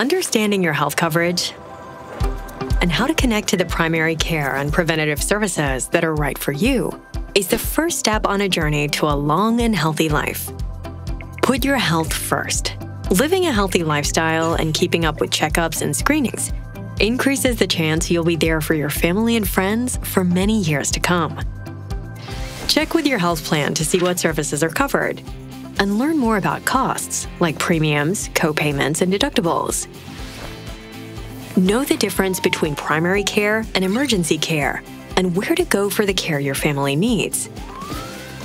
Understanding your health coverage and how to connect to the primary care and preventative services that are right for you is the first step on a journey to a long and healthy life. Put your health first. Living a healthy lifestyle and keeping up with checkups and screenings increases the chance you'll be there for your family and friends for many years to come. Check with your health plan to see what services are covered and learn more about costs like premiums, co-payments, and deductibles. Know the difference between primary care and emergency care and where to go for the care your family needs.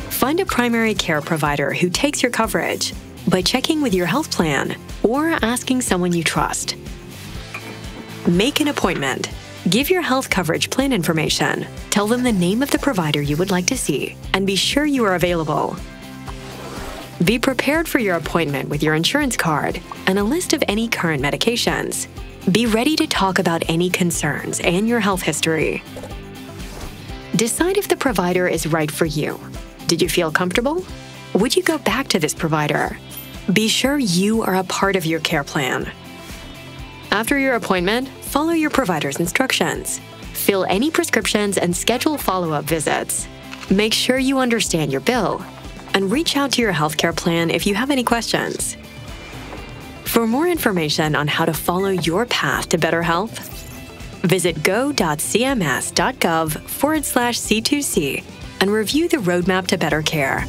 Find a primary care provider who takes your coverage by checking with your health plan or asking someone you trust. Make an appointment. Give your health coverage plan information. Tell them the name of the provider you would like to see and be sure you are available. Be prepared for your appointment with your insurance card and a list of any current medications. Be ready to talk about any concerns and your health history. Decide if the provider is right for you. Did you feel comfortable? Would you go back to this provider? Be sure you are a part of your care plan. After your appointment, follow your provider's instructions. Fill any prescriptions and schedule follow up visits. Make sure you understand your bill and reach out to your healthcare plan if you have any questions. For more information on how to follow your path to better health, visit go.cms.gov forward slash C2C and review the roadmap to better care.